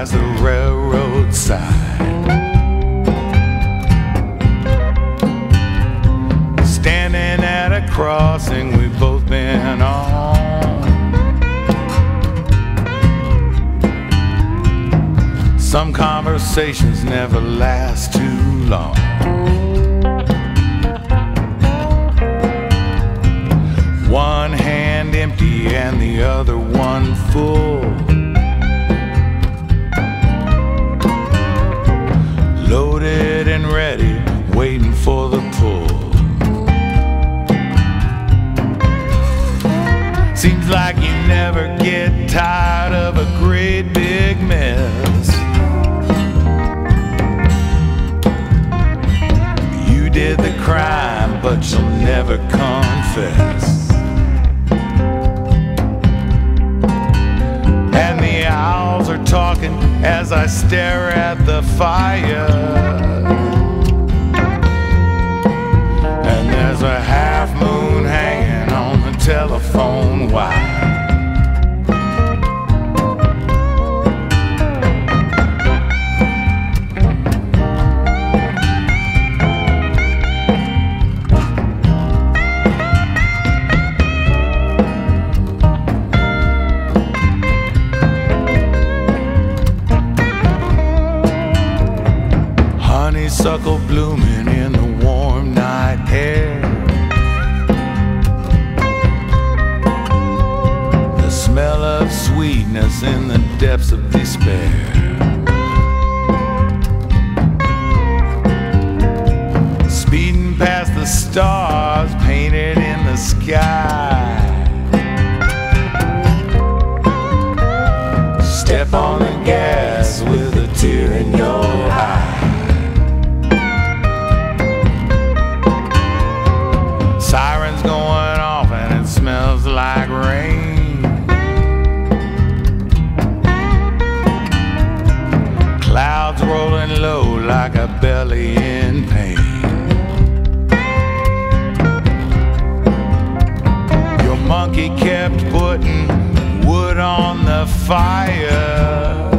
as the railroad sign. Standing at a crossing we've both been on. Some conversations never last too long. One hand empty and the other one full. You never get tired of a great big mess. You did the crime, but you'll never confess. And the owls are talking as I stare at the fire. Honeysuckle blooming in the warm night air. The smell of sweetness in the depths of despair. Speeding past the stars painted in the sky. Step on wood on the fire.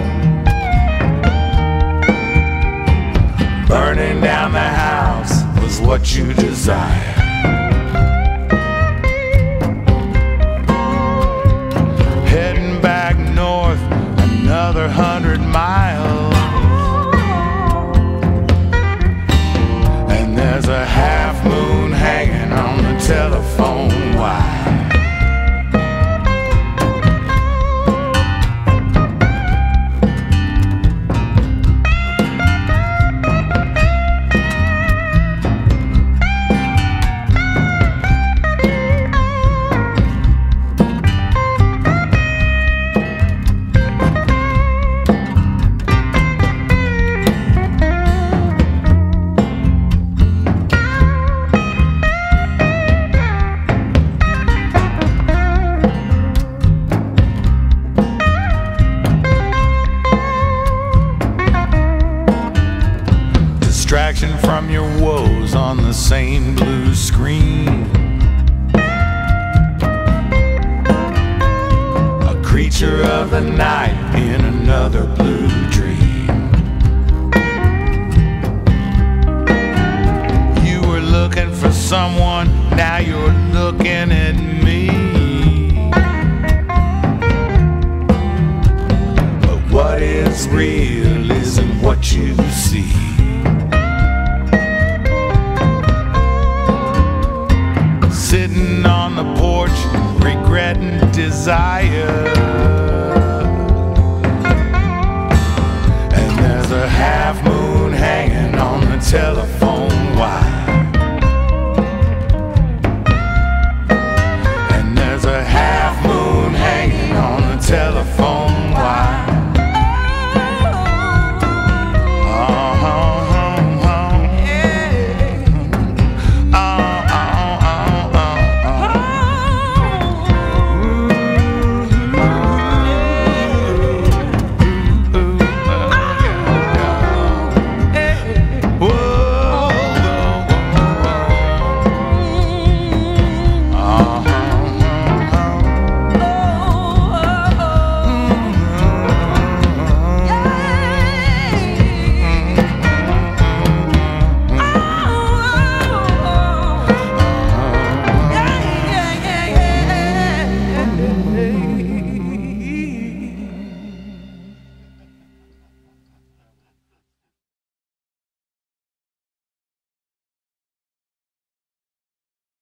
Burning down the house was what you desired. On the same blue screen. A creature of the night in another blue dream. You were looking for someone, now you're looking at me.